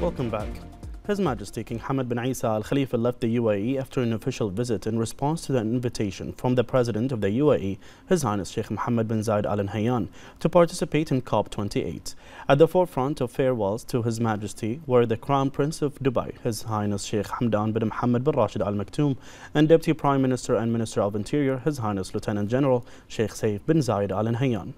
Welcome back. His Majesty King Hamad bin Isa Al Khalifa left the UAE after an official visit in response to an invitation from the President of the UAE, His Highness Sheikh Mohammed bin Zayed Al Nahyan, to participate in COP28. At the forefront of farewells to His Majesty were the Crown Prince of Dubai, His Highness Sheikh Hamdan bin Mohammed bin Rashid Al Maktoum, and Deputy Prime Minister and Minister of Interior, His Highness Lieutenant General Sheikh Saif bin Zayed Al Nahyan.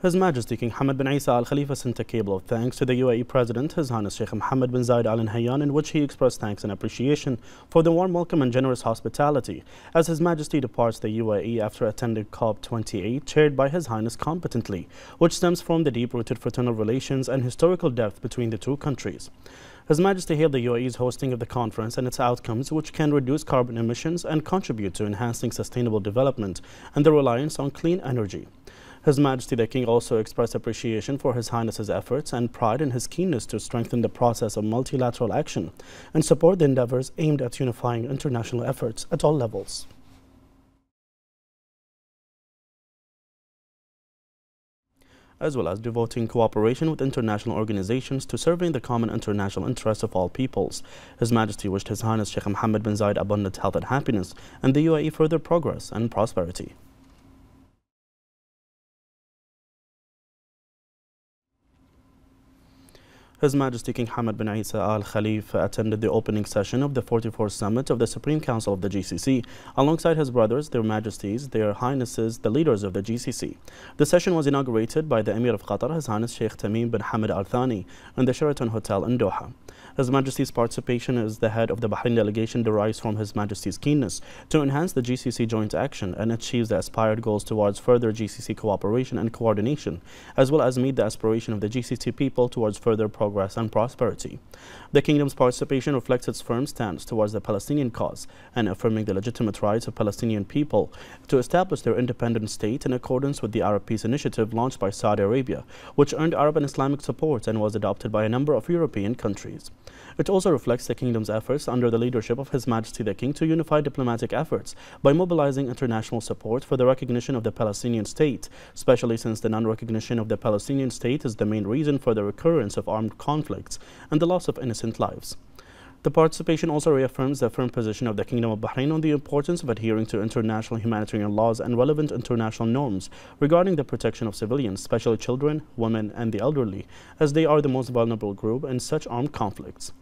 His Majesty King Hamad bin Isa Al Khalifa sent a cable of thanks to the UAE President, His Highness Sheikh Mohammed bin Zayed Al Nahyan, in which he expressed thanks and appreciation for the warm welcome and generous hospitality as His Majesty departs the UAE after attending COP28, chaired by His Highness competently, which stems from the deep rooted fraternal relations and historical depth between the two countries. His Majesty hailed the UAE's hosting of the conference and its outcomes, which can reduce carbon emissions and contribute to enhancing sustainable development and the reliance on clean energy. His Majesty the King also expressed appreciation for His Highness's efforts and pride in his keenness to strengthen the process of multilateral action and support the endeavors aimed at unifying international efforts at all levels. as well as devoting cooperation with international organizations to serving the common international interests of all peoples. His Majesty wished His Highness Sheikh Mohammed bin Zayed abundant health and happiness and the UAE further progress and prosperity. His Majesty King Hamad bin Isa Al Khalifa attended the opening session of the 44th Summit of the Supreme Council of the GCC alongside his brothers, their majesties, their highnesses, the leaders of the GCC. The session was inaugurated by the Emir of Qatar, His Highness Sheikh Tamim bin Hamad Al Thani, in the Sheraton Hotel in Doha. His Majesty's participation as the head of the Bahrain delegation derives from His Majesty's keenness to enhance the GCC joint action and achieve the aspired goals towards further GCC cooperation and coordination, as well as meet the aspiration of the GCC people towards further progress and prosperity. The kingdom's participation reflects its firm stance towards the Palestinian cause and affirming the legitimate rights of Palestinian people to establish their independent state in accordance with the Arab Peace Initiative launched by Saudi Arabia, which earned Arab and Islamic support and was adopted by a number of European countries. It also reflects the kingdom's efforts under the leadership of His Majesty the King to unify diplomatic efforts by mobilizing international support for the recognition of the Palestinian state, especially since the non-recognition of the Palestinian state is the main reason for the recurrence of armed conflicts and the loss of innocent lives. The participation also reaffirms the firm position of the Kingdom of Bahrain on the importance of adhering to international humanitarian laws and relevant international norms regarding the protection of civilians, especially children, women, and the elderly, as they are the most vulnerable group in such armed conflicts.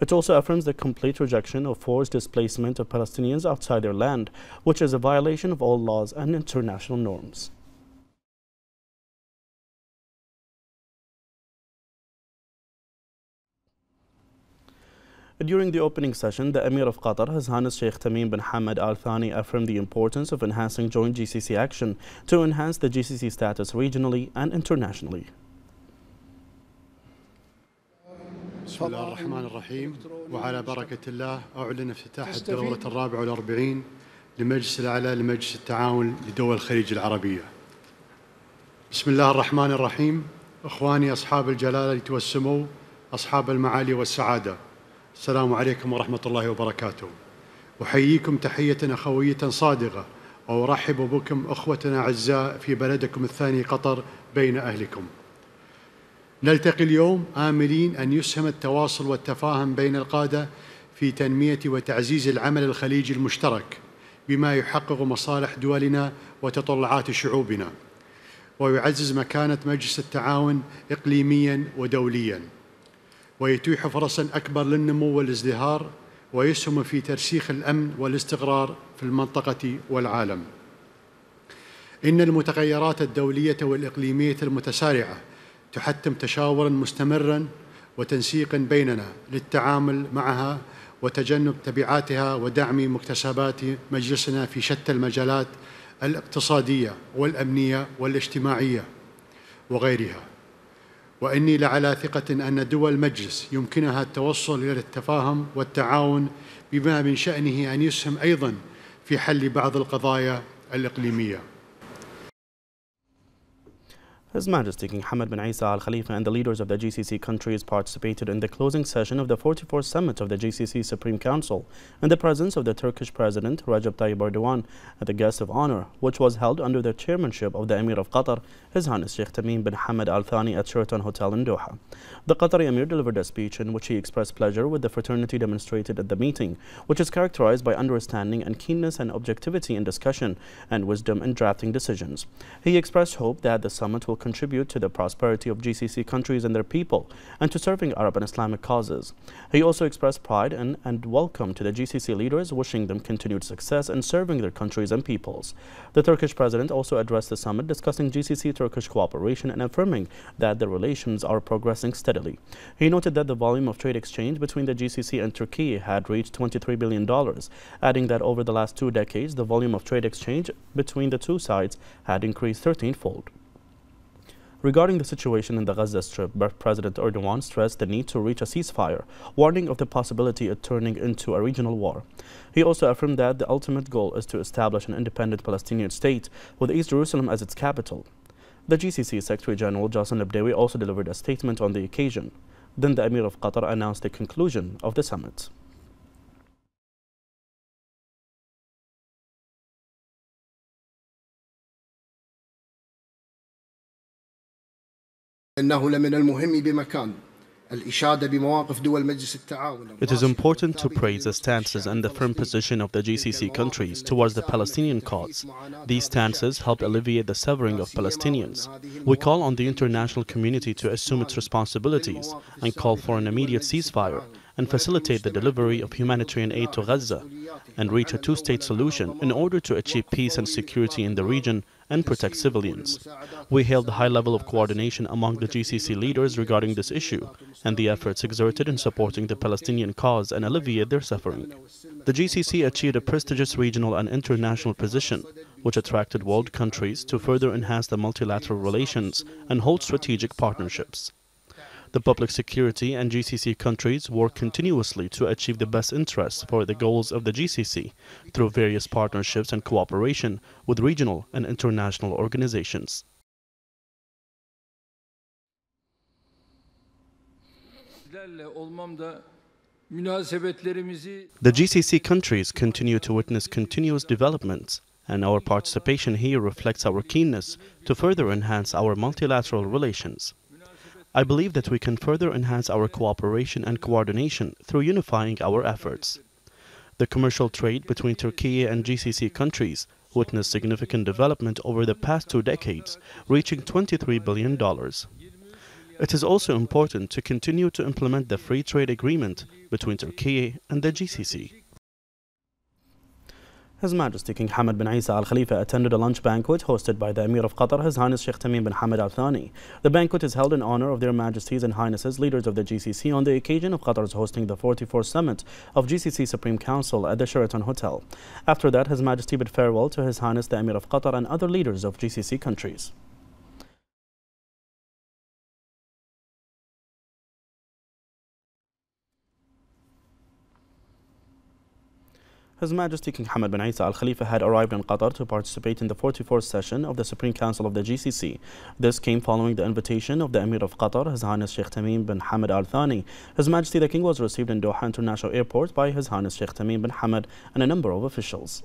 It also affirms the complete rejection of forced displacement of Palestinians outside their land, which is a violation of all laws and international norms. During the opening session, the Emir of Qatar, His Highness Sheikh Tamim bin Hamad Al Thani, affirmed the importance of enhancing joint GCC action to enhance the GCC status regionally and internationally. بسم الله الرحمن الرحيم وعلى بركة الله أعلن افتتاح الدورة الرابعة والأربعين لمجلس الأعلى لمجلس التعاون لدول الخليج العربية بسم الله الرحمن الرحيم إخواني أصحاب الجلالة والسمو أصحاب المعالي والسعادة السلام عليكم ورحمة الله وبركاته. أحييكم تحية أخوية صادقة وأرحب بكم أخوتنا أعزاء في بلدكم الثاني قطر بين أهلكم. نلتقي اليوم آملين أن يسهم التواصل والتفاهم بين القادة في تنمية وتعزيز العمل الخليجي المشترك بما يحقق مصالح دولنا وتطلعات شعوبنا ويعزز مكانة مجلس التعاون إقليميا ودوليا. ويتيح فرصا أكبر للنمو والازدهار ويسهم في ترسيخ الأمن والاستقرار في المنطقة والعالم. إن المتغيرات الدولية والإقليمية المتسارعة تحتم تشاورا مستمرا وتنسيقا بيننا للتعامل معها وتجنب تبعاتها ودعم مكتسبات مجلسنا في شتى المجالات الاقتصادية والأمنية والاجتماعية وغيرها. وإني لعلى ثقة أن دول المجلس يمكنها التوصل إلى التفاهم والتعاون بما من شأنه أن يسهم أيضا في حل بعض القضايا الإقليمية. His Majesty King Hamad bin Isa Al Khalifa and the leaders of the GCC countries participated in the closing session of the 44th summit of the GCC Supreme Council in the presence of the Turkish President Recep Tayyip Erdogan and the guest of honor, which was held under the chairmanship of the Emir of Qatar, His Highness Sheikh Tamim bin Hamad Al Thani at Sheraton Hotel in Doha. The Qatari Emir delivered a speech in which he expressed pleasure with the fraternity demonstrated at the meeting, which is characterized by understanding and keenness and objectivity in discussion and wisdom in drafting decisions. He expressed hope that the summit will contribute to the prosperity of GCC countries and their people and to serving Arab and Islamic causes. He also expressed pride and welcome to the GCC leaders, wishing them continued success in serving their countries and peoples. The Turkish president also addressed the summit discussing GCC-Turkish cooperation and affirming that the relations are progressing steadily. He noted that the volume of trade exchange between the GCC and Turkey had reached $23 billion, adding that over the last two decades, the volume of trade exchange between the two sides had increased 13-fold. Regarding the situation in the Gaza Strip, President Erdogan stressed the need to reach a ceasefire, warning of the possibility of turning into a regional war. He also affirmed that the ultimate goal is to establish an independent Palestinian state with East Jerusalem as its capital. The GCC Secretary General Jassim Al-Budaiwi also delivered a statement on the occasion. Then the Emir of Qatar announced the conclusion of the summit. إنه لمن المهم بمكان It is important to praise the stances and the firm position of the GCC countries towards the Palestinian cause. These stances help alleviate the suffering of Palestinians. We call on the international community to assume its responsibilities and call for an immediate ceasefire and facilitate the delivery of humanitarian aid to Gaza and reach a two-state solution in order to achieve peace and security in the region and protect civilians. We hailed the high level of coordination among the GCC leaders regarding this issue and the efforts exerted in supporting the Palestinian cause and alleviate their suffering. The GCC achieved a prestigious regional and international position, which attracted world countries to further enhance the multilateral relations and hold strategic partnerships. The public security and GCC countries work continuously to achieve the best interests for the goals of the GCC through various partnerships and cooperation with regional and international organizations. The GCC countries continue to witness continuous developments, and our participation here reflects our keenness to further enhance our multilateral relations. I believe that we can further enhance our cooperation and coordination through unifying our efforts. The commercial trade between Turkey and GCC countries witnessed significant development over the past two decades, reaching $23 billion. It is also important to continue to implement the free trade agreement between Turkey and the GCC. His Majesty King Hamad bin Isa Al Khalifa attended a lunch banquet hosted by the Emir of Qatar, His Highness Sheikh Tamim bin Hamad Al Thani. The banquet is held in honor of their Majesties and Highnesses, leaders of the GCC, on the occasion of Qatar's hosting the 44th summit of GCC Supreme Council at the Sheraton Hotel. After that, His Majesty bid farewell to His Highness the Emir of Qatar and other leaders of GCC countries. His Majesty King Hamad bin Isa Al Khalifa had arrived in Qatar to participate in the 44th session of the Supreme Council of the GCC. This came following the invitation of the Emir of Qatar, His Highness Sheikh Tamim bin Hamad Al Thani. His Majesty the King was received in Doha International Airport by His Highness Sheikh Tamim bin Hamad and a number of officials.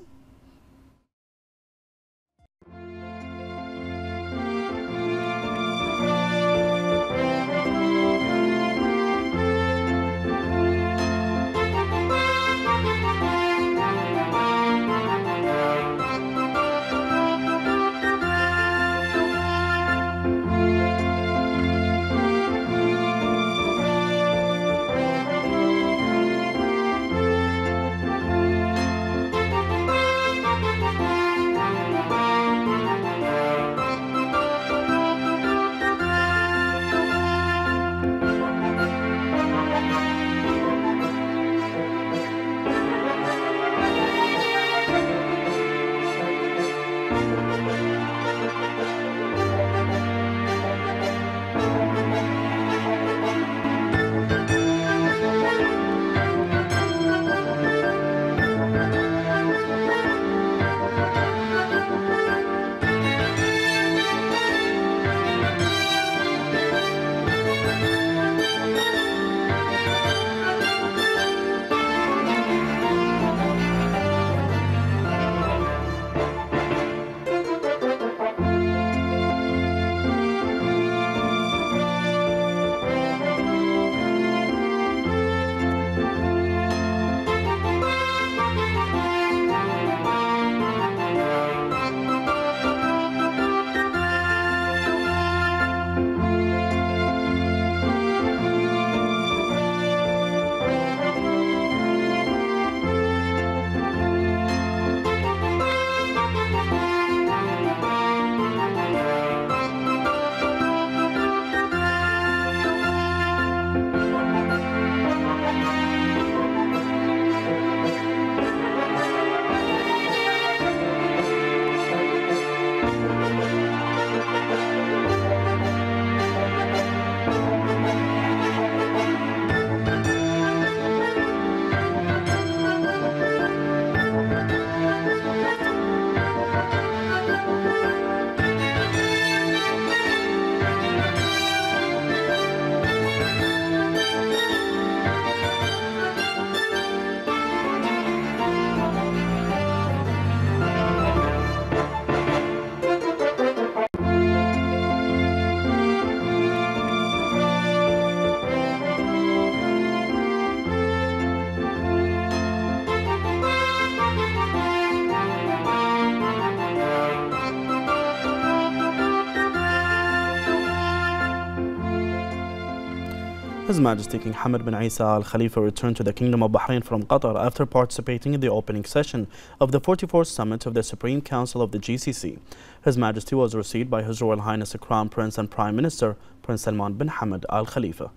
His Majesty King Hamad bin Isa Al Khalifa returned to the Kingdom of Bahrain from Qatar after participating in the opening session of the 44th Summit of the Supreme Council of the GCC. His Majesty was received by His Royal Highness the Crown Prince and Prime Minister Prince Salman bin Hamad Al Khalifa.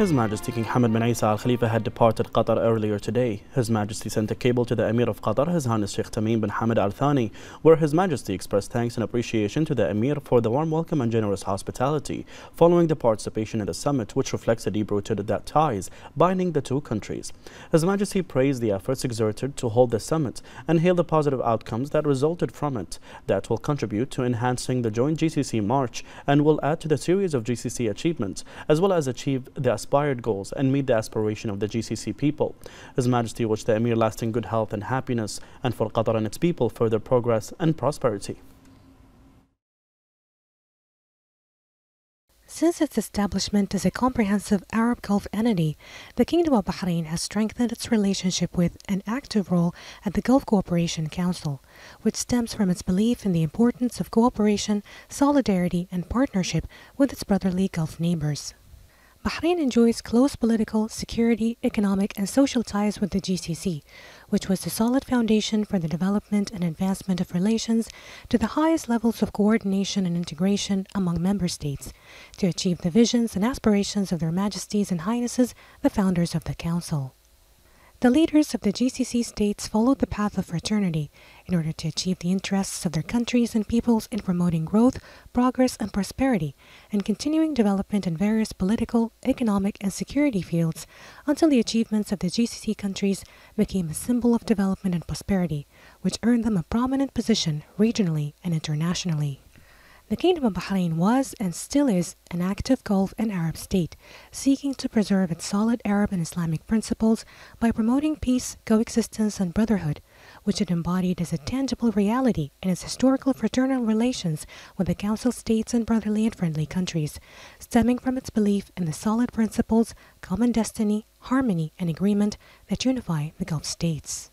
His Majesty King Hamad bin Isa Al Khalifa had departed Qatar earlier today. His Majesty sent a cable to the Emir of Qatar, His Highness Sheikh Tamim bin Hamad Al Thani, where His Majesty expressed thanks and appreciation to the Emir for the warm welcome and generous hospitality following the participation in the summit, which reflects the deep rooted that ties binding the two countries. His Majesty praised the efforts exerted to hold the summit and hailed the positive outcomes that resulted from it that will contribute to enhancing the joint GCC march and will add to the series of GCC achievements, as well as achieve the aspired goals and meet the aspiration of the GCC people. His Majesty wished the Emir lasting good health and happiness and for Qatar and its people further progress and prosperity. Since its establishment as a comprehensive Arab Gulf entity, the Kingdom of Bahrain has strengthened its relationship with an active role at the Gulf Cooperation Council, which stems from its belief in the importance of cooperation, solidarity, and partnership with its brotherly Gulf neighbors. Bahrain enjoys close political, security, economic, and social ties with the GCC, which was the solid foundation for the development and advancement of relations to the highest levels of coordination and integration among member states to achieve the visions and aspirations of their majesties and highnesses, the founders of the Council. The leaders of the GCC states followed the path of fraternity in order to achieve the interests of their countries and peoples in promoting growth, progress, and prosperity, and continuing development in various political, economic, and security fields until the achievements of the GCC countries became a symbol of development and prosperity, which earned them a prominent position regionally and internationally. The Kingdom of Bahrain was and still is an active Gulf and Arab state, seeking to preserve its solid Arab and Islamic principles by promoting peace, coexistence, and brotherhood, which it embodied as a tangible reality in its historical fraternal relations with the Council states and brotherly and friendly countries, stemming from its belief in the solid principles, common destiny, harmony, and agreement that unify the Gulf states.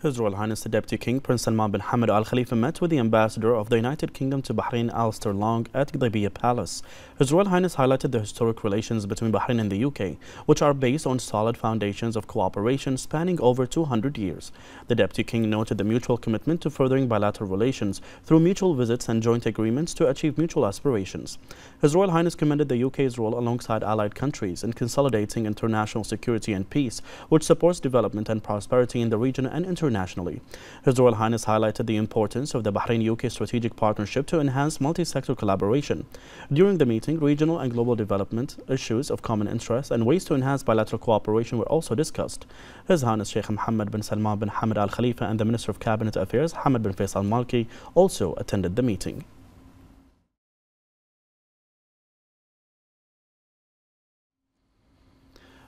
His Royal Highness the Deputy King Prince Salman bin Hamad Al Khalifa met with the Ambassador of the United Kingdom to Bahrain Alistair Long at Gudaibiya Palace. His Royal Highness highlighted the historic relations between Bahrain and the UK, which are based on solid foundations of cooperation spanning over 200 years. The Deputy King noted the mutual commitment to furthering bilateral relations through mutual visits and joint agreements to achieve mutual aspirations. His Royal Highness commended the UK's role alongside allied countries in consolidating international security and peace, which supports development and prosperity in the region and internationally internationally. His Royal Highness highlighted the importance of the Bahrain-UK strategic partnership to enhance multi-sector collaboration. During the meeting, regional and global development, issues of common interest and ways to enhance bilateral cooperation were also discussed. His Highness Sheikh Mohammed bin Salman bin Hamad Al Khalifa and the Minister of Cabinet Affairs, Hamad bin Faisal Malki, also attended the meeting.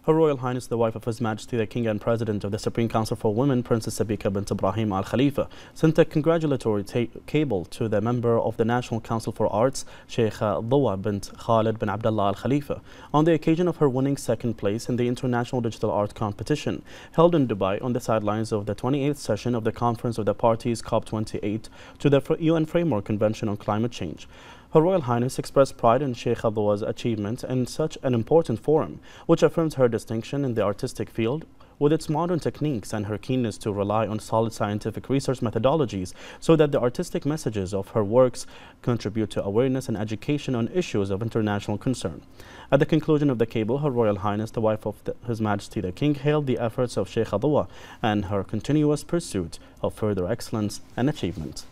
Her Royal Highness, the wife of His Majesty the King and President of the Supreme Council for Women, Princess Sabika bint Ibrahim Al Khalifa, sent a congratulatory cable to the member of the National Council for Arts, Sheikh uh, Dawa bint Khalid bin Abdullah Al Khalifa, on the occasion of her winning second place in the International Digital Art Competition held in Dubai on the sidelines of the 28th session of the Conference of the Parties COP28 to the UN Framework Convention on Climate Change. Her Royal Highness expressed pride in Sheikh Abdul's achievement in such an important forum, which affirms her distinction in the artistic field with its modern techniques and her keenness to rely on solid scientific research methodologies so that the artistic messages of her works contribute to awareness and education on issues of international concern. At the conclusion of the cable, Her Royal Highness, the wife of the, His Majesty the King, hailed the efforts of Sheikh Abdullah and her continuous pursuit of further excellence and achievement.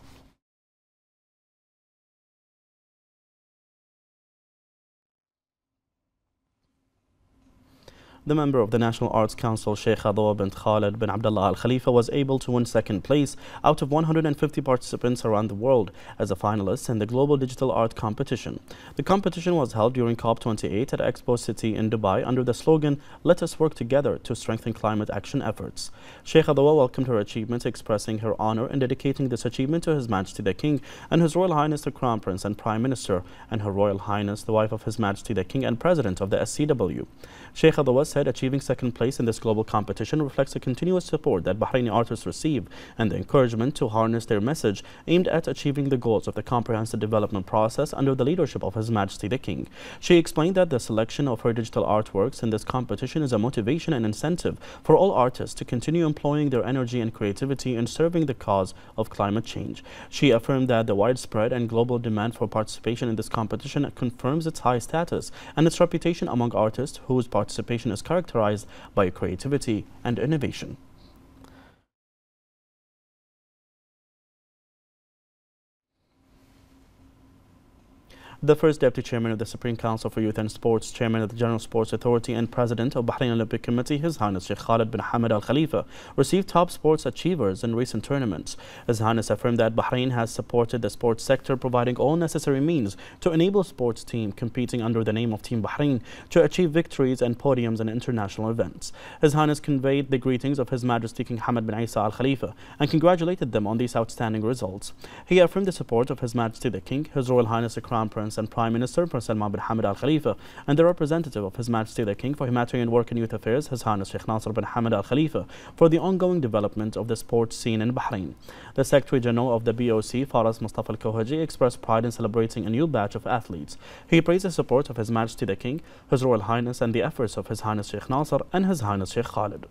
The member of the National Arts Council, Sheikh Dawa bint Khalid bin Abdullah Al Khalifa, was able to win second place out of 150 participants around the world as a finalist in the Global Digital Art Competition. The competition was held during COP28 at Expo City in Dubai under the slogan, Let us work together to strengthen climate action efforts. Sheikh Dawa welcomed her achievement, expressing her honor in dedicating this achievement to His Majesty the King and His Royal Highness the Crown Prince and Prime Minister and Her Royal Highness the wife of His Majesty the King and President of the SCW. Sheikh Dawa said achieving second place in this global competition reflects the continuous support that Bahraini artists receive and the encouragement to harness their message aimed at achieving the goals of the comprehensive development process under the leadership of His Majesty the King. She explained that the selection of her digital artworks in this competition is a motivation and incentive for all artists to continue employing their energy and creativity in serving the cause of climate change. She affirmed that the widespread and global demand for participation in this competition confirms its high status and its reputation among artists whose participation is characterized by creativity and innovation. The first Deputy Chairman of the Supreme Council for Youth and Sports, Chairman of the General Sports Authority and President of Bahrain Olympic Committee, His Highness Sheikh Khalid bin Hamad Al Khalifa, received top sports achievers in recent tournaments. His Highness affirmed that Bahrain has supported the sports sector, providing all necessary means to enable sports team competing under the name of Team Bahrain to achieve victories and podiums in international events. His Highness conveyed the greetings of His Majesty King Hamad bin Isa Al Khalifa and congratulated them on these outstanding results. He affirmed the support of His Majesty the King, His Royal Highness the Crown Prince and Prime Minister Prince Salman bin Hamad Al Khalifa and the representative of His Majesty the King for Humanitarian Work and Youth Affairs, His Highness Sheikh Nasser bin Hamad Al Khalifa, for the ongoing development of the sports scene in Bahrain. The Secretary General of the BOC, Faraz Mustafa Al Kohaji, expressed pride in celebrating a new batch of athletes. He praised the support of His Majesty the King, His Royal Highness, and the efforts of His Highness Sheikh Nasser and His Highness Sheikh Khalid.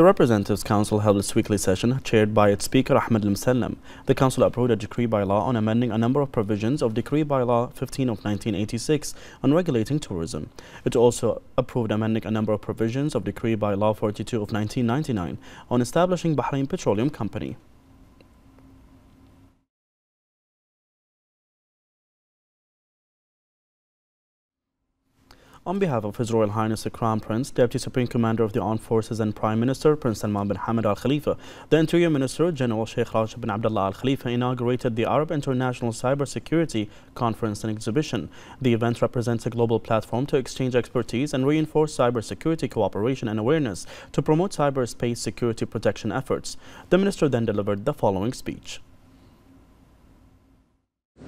The Representatives Council held its weekly session, chaired by its Speaker Ahmed Al-Musallam. The Council approved a decree by law on amending a number of provisions of Decree by Law 15 of 1986 on regulating tourism. It also approved amending a number of provisions of Decree by Law 42 of 1999 on establishing Bahrain Petroleum Company. On behalf of His Royal Highness the Crown Prince, Deputy Supreme Commander of the Armed Forces and Prime Minister Prince Salman bin Hamad Al Khalifa, the Interior Minister General Sheikh Rashid bin Abdullah Al Khalifa inaugurated the Arab International Cybersecurity Conference and Exhibition. The event represents a global platform to exchange expertise and reinforce cybersecurity cooperation and awareness to promote cyberspace security protection efforts. The minister then delivered the following speech.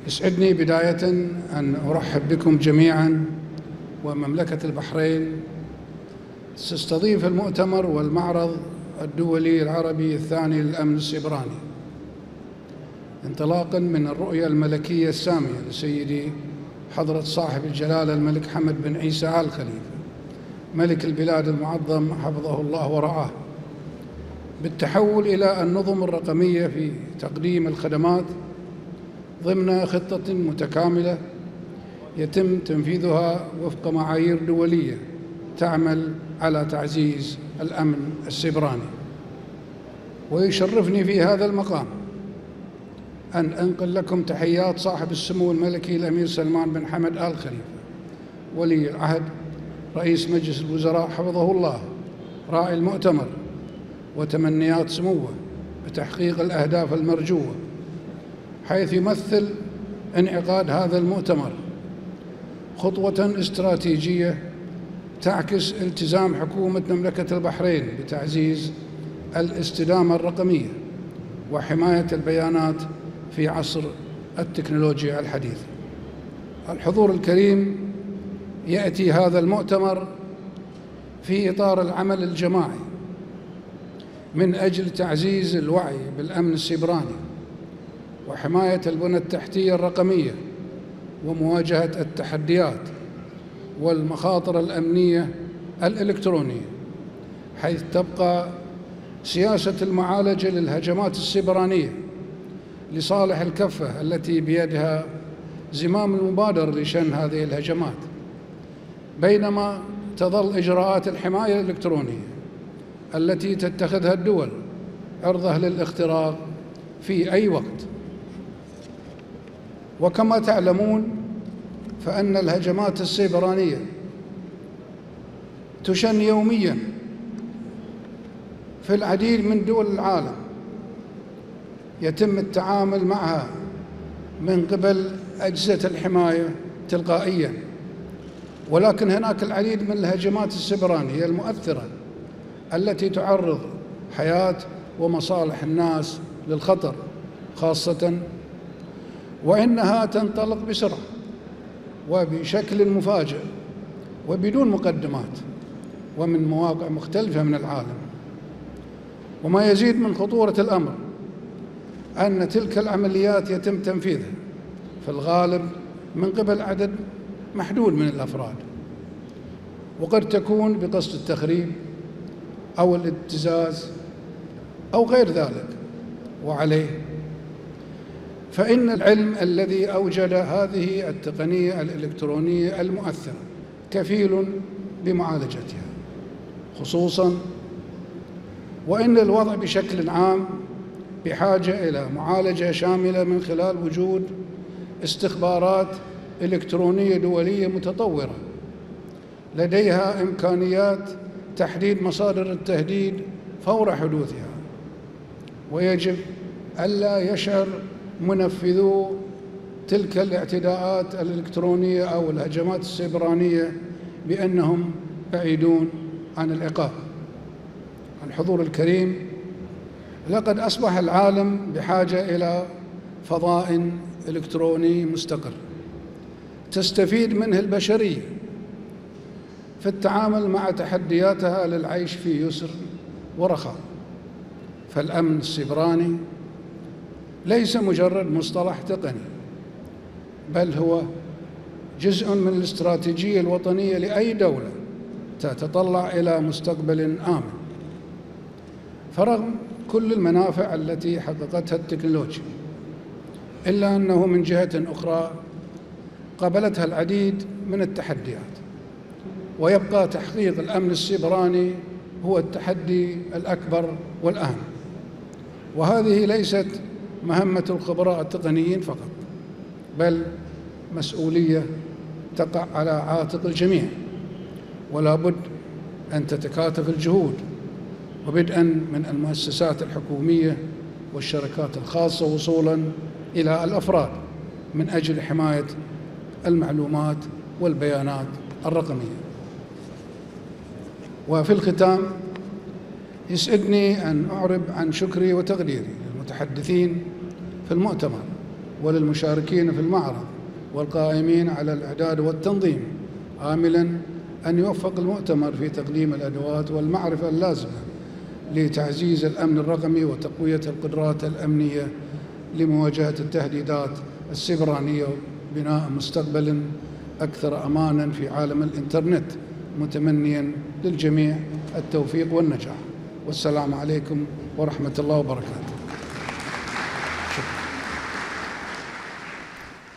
يسعدني بداية أن أرحب بكم جميعا ومملكة البحرين تستضيف المؤتمر والمعرض الدولي العربي الثاني للأمن السيبراني انطلاقا من الرؤية الملكية السامية لسيدي حضرة صاحب الجلالة الملك حمد بن عيسى آل خليفة ملك البلاد المعظم حفظه الله ورعاه بالتحول إلى النظم الرقمية في تقديم الخدمات ضمن خطة متكاملة يتم تنفيذها وفق معايير دولية تعمل على تعزيز الأمن السيبراني ويشرفني في هذا المقام أن أنقل لكم تحيات صاحب السمو الملكي الأمير سلمان بن حمد آل خليفة ولي العهد رئيس مجلس الوزراء حفظه الله راعي المؤتمر وتمنيات سموه بتحقيق الأهداف المرجوة حيث يمثل انعقاد هذا المؤتمر خطوة استراتيجية تعكس التزام حكومة مملكة البحرين بتعزيز الاستدامة الرقمية وحماية البيانات في عصر التكنولوجيا الحديثة. الحضور الكريم يأتي هذا المؤتمر في إطار العمل الجماعي من أجل تعزيز الوعي بالأمن السيبراني وحماية البنى التحتية الرقمية ومواجهة التحديات والمخاطر الأمنية الإلكترونية حيث تبقى سياسة المعالجة للهجمات السيبرانية لصالح الكفة التي بيدها زمام المبادرة لشن هذه الهجمات بينما تظل إجراءات الحماية الإلكترونية التي تتخذها الدول عرضة للاختراق في أي وقت. وكما تعلمون فأن الهجمات السيبرانية تشن يوميا في العديد من دول العالم يتم التعامل معها من قبل أجهزة الحماية تلقائيا. ولكن هناك العديد من الهجمات السيبرانية المؤثرة التي تعرض حياة ومصالح الناس للخطر خاصة وإنها تنطلق بسرعة وبشكل مفاجئ وبدون مقدمات ومن مواقع مختلفة من العالم. وما يزيد من خطورة الأمر أن تلك العمليات يتم تنفيذها في الغالب من قبل عدد محدود من الأفراد وقد تكون بقصد التخريب أو الابتزاز أو غير ذلك وعليه فإن العلم الذي أوجد هذه التقنية الإلكترونية المؤثرة كفيل بمعالجتها خصوصا وإن الوضع بشكل عام بحاجة إلى معالجة شاملة من خلال وجود استخبارات إلكترونية دولية متطورة لديها إمكانيات تحديد مصادر التهديد فور حدوثها ويجب ألا يشعر منفذو تلك الاعتداءات الإلكترونية أو الهجمات السيبرانية بأنهم بعيدون عن العقاب. الحضور الكريم لقد أصبح العالم بحاجة إلى فضاء إلكتروني مستقر. تستفيد منه البشرية في التعامل مع تحدياتها للعيش في يسر ورخاء. فالأمن السيبراني ليس مجرد مصطلح تقني بل هو جزء من الاستراتيجية الوطنية لأي دولة تتطلع إلى مستقبل آمن. فرغم كل المنافع التي حققتها التكنولوجيا إلا أنه من جهة أخرى قابلتها العديد من التحديات ويبقى تحقيق الأمن السيبراني هو التحدي الأكبر والأهم. وهذه ليست مهمة الخبراء التقنيين فقط بل مسؤولية تقع على عاتق الجميع. ولا بد أن تتكاتف الجهود وبدءا من المؤسسات الحكومية والشركات الخاصة وصولا إلى الأفراد من أجل حماية المعلومات والبيانات الرقمية. وفي الختام يسعدني أن أعرب عن شكري وتقديري. للمتحدثين في المؤتمر وللمشاركين في المعرض والقائمين على الإعداد والتنظيم آملا أن يوفق المؤتمر في تقديم الأدوات والمعرفة اللازمة لتعزيز الأمن الرقمي وتقوية القدرات الأمنية لمواجهة التهديدات السيبرانية وبناء مستقبل أكثر أمانا في عالم الإنترنت متمنيا للجميع التوفيق والنجاح. والسلام عليكم ورحمة الله وبركاته.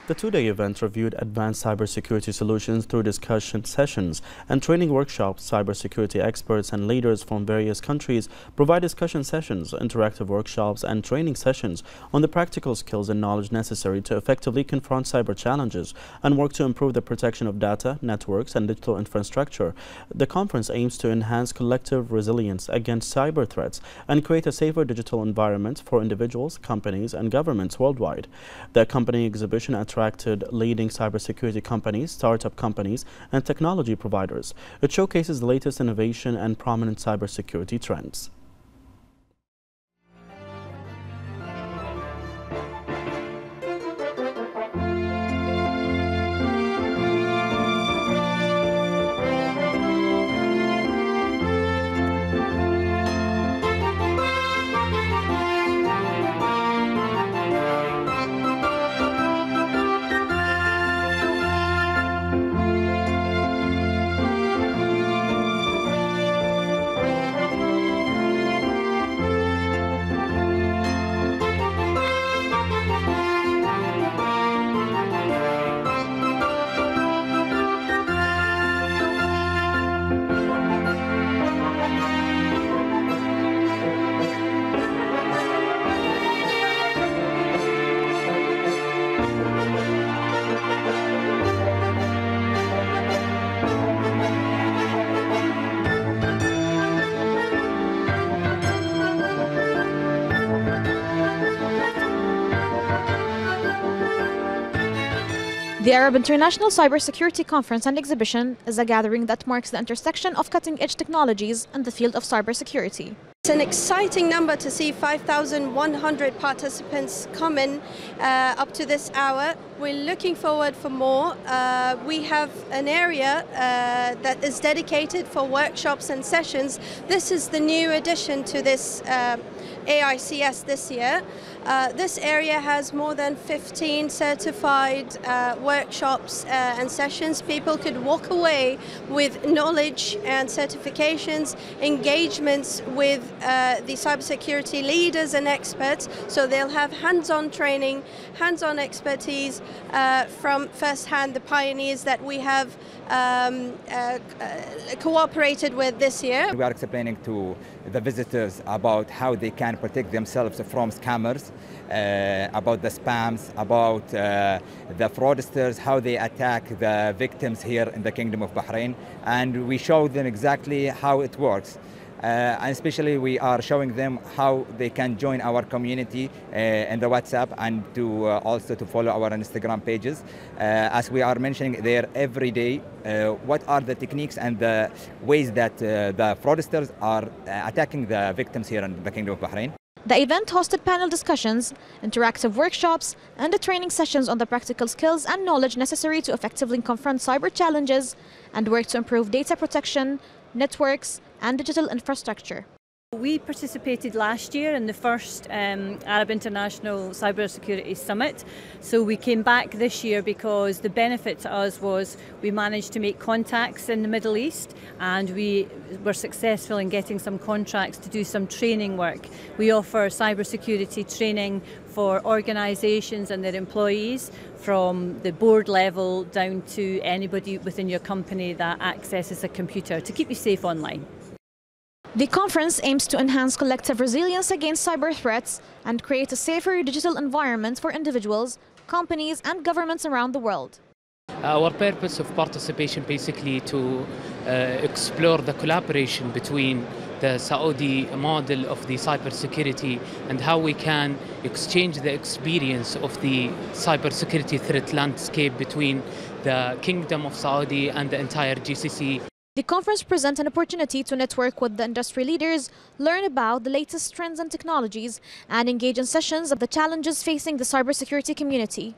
The two-day event reviewed advanced cybersecurity solutions through discussion sessions and training workshops. Cybersecurity experts and leaders from various countries provide discussion sessions, interactive workshops, and training sessions on the practical skills and knowledge necessary to effectively confront cyber challenges and work to improve the protection of data, networks, and digital infrastructure. The conference aims to enhance collective resilience against cyber threats and create a safer digital environment for individuals, companies, and governments worldwide. The accompanying exhibition attracted leading cybersecurity companies, startup companies, and technology providers. It showcases the latest innovation and prominent cybersecurity trends. Arab International Cybersecurity Conference and Exhibition is a gathering that marks the intersection of cutting edge technologies in the field of cybersecurity. It's an exciting number to see 5,100 participants coming uh, up to this hour. We're looking forward for more. Uh, we have an area uh, that is dedicated for workshops and sessions. This is the new addition to this uh, AICS this year. Uh, this area has more than 15 certified uh, workshops and sessions. People could walk away with knowledge and certifications, engagements with uh, the cybersecurity leaders and experts. So they'll have hands-on training, hands-on expertise uh, from first-hand the pioneers that we have um, uh, cooperated with this year. We are explaining to the visitors about how they can protect themselves from scammers, uh, about the spams, about uh, the fraudsters, how they attack the victims here in the Kingdom of Bahrain, and we show them exactly how it works. Uh, and especially we are showing them how they can join our community uh, in the WhatsApp and to uh, also to follow our Instagram pages. As we are mentioning there every day, what are the techniques and the ways that the fraudsters are attacking the victims here in the Kingdom of Bahrain. The event hosted panel discussions, interactive workshops, and the training sessions on the practical skills and knowledge necessary to effectively confront cyber challenges and work to improve data protection, networks, and digital infrastructure. We participated last year in the first um, Arab International Cybersecurity Summit. So we came back this year because the benefit to us was we managed to make contacts in the Middle East and we were successful in getting some contracts to do some training work. We offer cybersecurity training for organisations and their employees from the board level down to anybody within your company that accesses a computer to keep you safe online. The conference aims to enhance collective resilience against cyber threats and create a safer digital environment for individuals, companies and governments around the world. Our purpose of participation basically to uh, explore the collaboration between the Saudi model of the cybersecurity and how we can exchange the experience of the cybersecurity threat landscape between the Kingdom of Saudi and the entire GCC. The conference presents an opportunity to network with the industry leaders, learn about the latest trends and technologies, and engage in sessions of the challenges facing the cybersecurity community.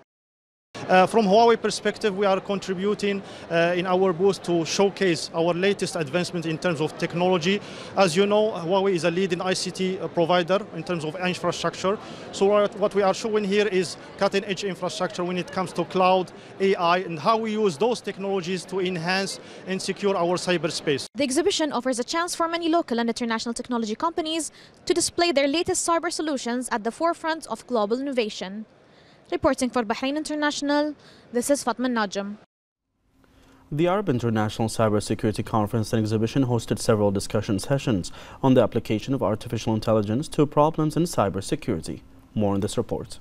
Uh, from Huawei perspective, we are contributing uh, in our booth to showcase our latest advancement in terms of technology. As you know, Huawei is a leading ICT provider in terms of infrastructure. So what we are showing here is cutting edge infrastructure when it comes to cloud, AI, and how we use those technologies to enhance and secure our cyberspace. The exhibition offers a chance for many local and international technology companies to display their latest cyber solutions at the forefront of global innovation. Reporting for Bahrain International, this is Fatma Najam. The Arab International Cybersecurity Conference and Exhibition hosted several discussion sessions on the application of artificial intelligence to problems in cybersecurity. More in this report.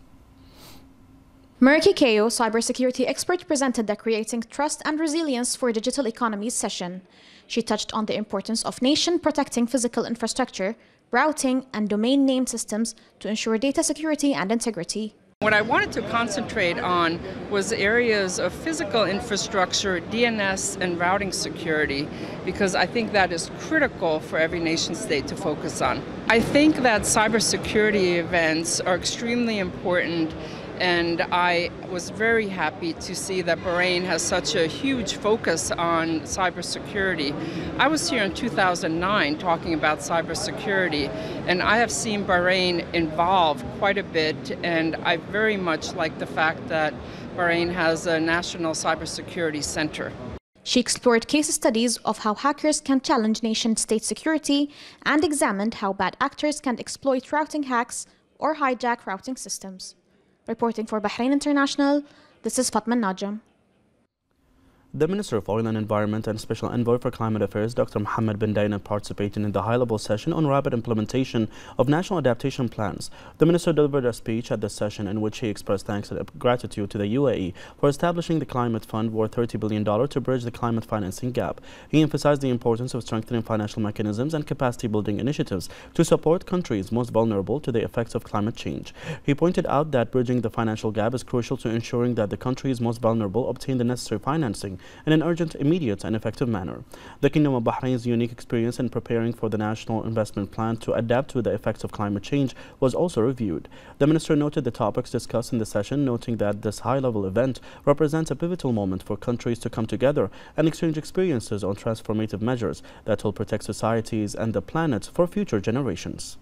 Merike Kaeo, cybersecurity expert, presented the Creating Trust and Resilience for Digital Economies session. She touched on the importance of nation protecting physical infrastructure, routing, and domain name systems to ensure data security and integrity. What I wanted to concentrate on was areas of physical infrastructure, DNS, and routing security, because I think that is critical for every nation state to focus on. I think that cybersecurity events are extremely important and I was very happy to see that Bahrain has such a huge focus on cybersecurity. I was here in 2009 talking about cybersecurity, and I have seen Bahrain involved quite a bit, and I very much like the fact that Bahrain has a national cybersecurity center. She explored case studies of how hackers can challenge nation state security and examined how bad actors can exploit routing hacks or hijack routing systems. Reporting for Bahrain International, this is Fatma Najam. The Minister of Oil and Environment and Special Envoy for Climate Affairs, Dr. Mohammed bin Daina, participated in the high-level session on rapid implementation of national adaptation plans. The Minister delivered a speech at the session in which he expressed thanks and gratitude to the UAE for establishing the Climate Fund worth $30 billion to bridge the climate financing gap. He emphasized the importance of strengthening financial mechanisms and capacity-building initiatives to support countries most vulnerable to the effects of climate change. He pointed out that bridging the financial gap is crucial to ensuring that the countries most vulnerable obtain the necessary financing in an urgent, immediate and effective manner. The Kingdom of Bahrain's unique experience in preparing for the National Investment Plan to adapt to the effects of climate change was also reviewed. The Minister noted the topics discussed in the session, noting that this high-level event represents a pivotal moment for countries to come together and exchange experiences on transformative measures that will protect societies and the planet for future generations.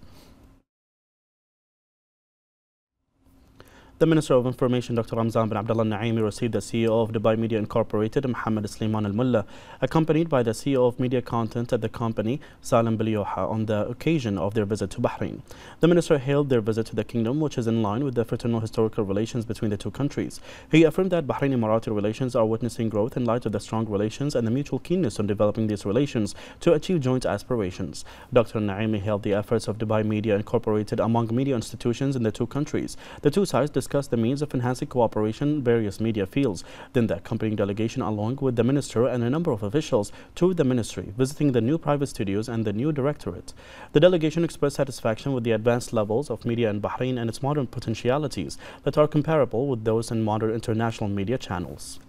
The Minister of Information, Dr. Ramzan bin Abdullah Naimi, received the CEO of Dubai Media Incorporated, Mohammed Sliman Al Mullah, accompanied by the CEO of Media Content at the company, Salim Bilioha, on the occasion of their visit to Bahrain. The Minister hailed their visit to the kingdom, which is in line with the fraternal historical relations between the two countries. He affirmed that Bahrain Emirati relations are witnessing growth in light of the strong relations and the mutual keenness on developing these relations to achieve joint aspirations. Dr. Naimi hailed the efforts of Dubai Media Incorporated among media institutions in the two countries. The two sides discussed the means of enhancing cooperation in various media fields. Then the accompanying delegation, along with the minister and a number of officials, toured the ministry, visiting the new private studios and the new directorate. The delegation expressed satisfaction with the advanced levels of media in Bahrain and its modern potentialities that are comparable with those in modern international media channels.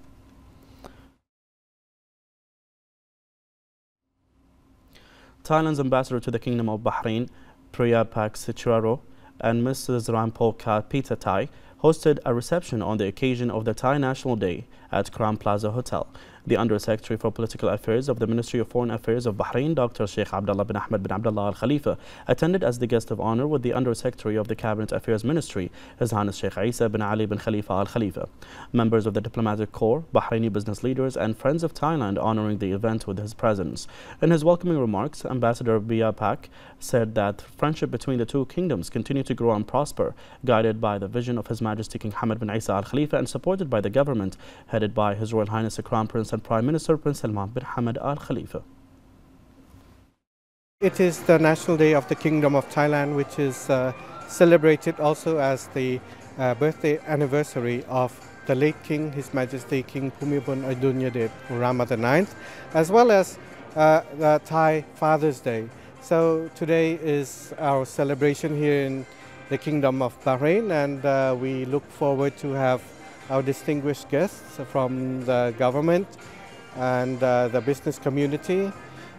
Thailand's ambassador to the Kingdom of Bahrain, Priyapak Sicharo, and Mrs. Rampolka Pitatai hosted a reception on the occasion of the Thai National Day at Crowne Plaza Hotel. The Undersecretary for Political Affairs of the Ministry of Foreign Affairs of Bahrain, Dr. Sheikh Abdullah bin Ahmed bin Abdullah Al Khalifa, attended as the guest of honor with the Undersecretary of the Cabinet Affairs Ministry, His Highness Sheikh Isa bin Ali bin Khalifa Al Khalifa. Members of the diplomatic corps, Bahraini business leaders, and friends of Thailand honoring the event with his presence. In his welcoming remarks, Ambassador Bia Pak said that friendship between the two kingdoms continue to grow and prosper, guided by the vision of His Majesty King Hamad bin Isa Al Khalifa and supported by the government headed by His Royal Highness the Crown Prince and Prime Minister Prince Salman bin Hamad Al Khalifa. It is the National Day of the Kingdom of Thailand, which is uh, celebrated also as the uh, birthday anniversary of the late King, His Majesty King Bhumibol Adulyadej Rama IX, as well as uh, the Thai Father's Day. So today is our celebration here in the Kingdom of Bahrain, and uh, we look forward to have our distinguished guests from the government and uh, the business community.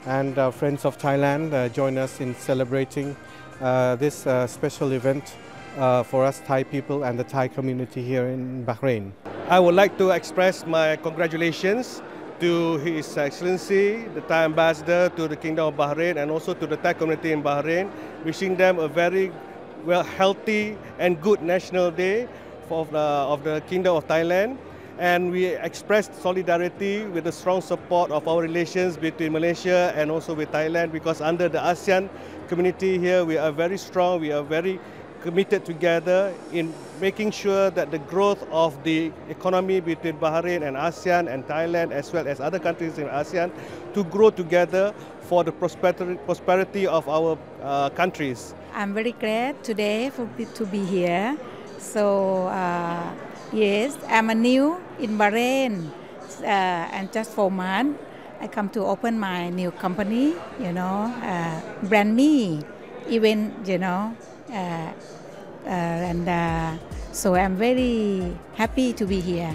And our friends of Thailand uh, join us in celebrating uh, this uh, special event uh, for us Thai people and the Thai community here in Bahrain. I would like to express my congratulations to His Excellency, the Thai Ambassador to the Kingdom of Bahrain and also to the Thai community in Bahrain, wishing them a very well healthy and good National Day of the, of the Kingdom of Thailand. And we expressed solidarity with the strong support of our relations between Malaysia and also with Thailand because under the ASEAN community here, we are very strong, we are very committed together in making sure that the growth of the economy between Bahrain and ASEAN and Thailand as well as other countries in ASEAN to grow together for the prosperity of our uh, countries. I'm very glad today for, to be here. So uh, yes, I'm a new in Bahrain uh, and just for month I come to open my new company, you know, uh, brand me even, you know. Uh, uh, and uh, so I'm very happy to be here.